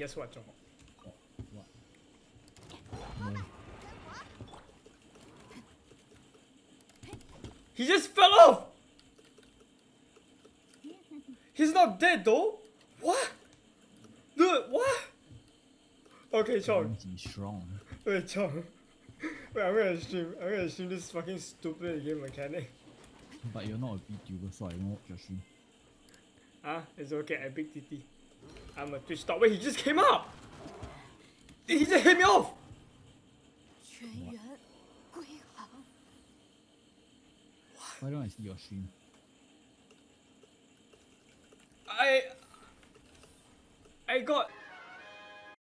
guess what, John? What? No. He just fell off! He's not dead though? What? Dude, what? Okay, Chong. Strong. Wait, Chong. Wait, I'm gonna stream. I'm gonna stream this fucking stupid game mechanic. But you're not a VTuber, so I won't watch your stream. Ah, it's okay. I big TT. I'm gonna just stop Wait, he just came up! He just hit me off! Why don't I see your stream? I... I got...